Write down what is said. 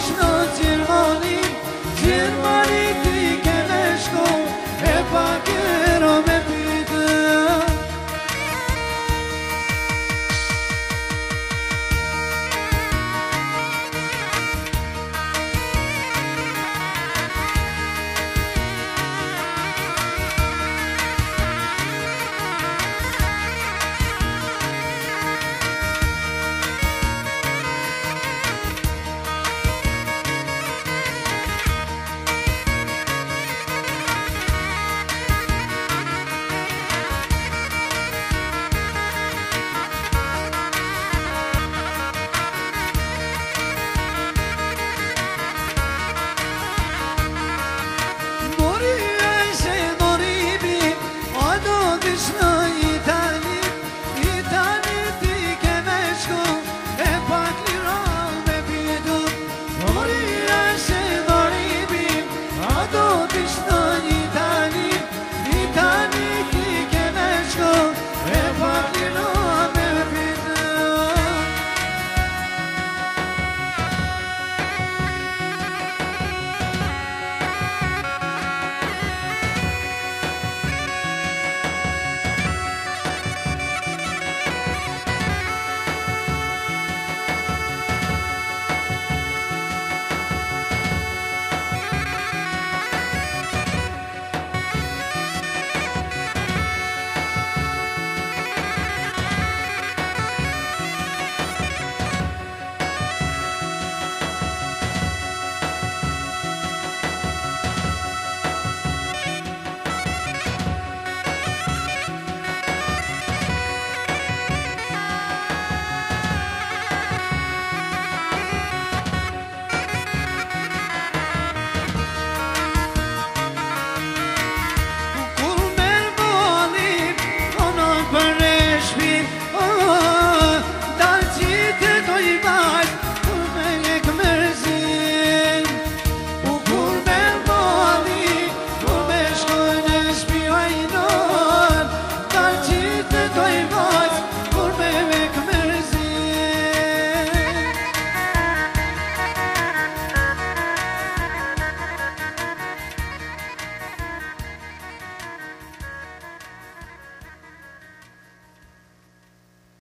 Krishna.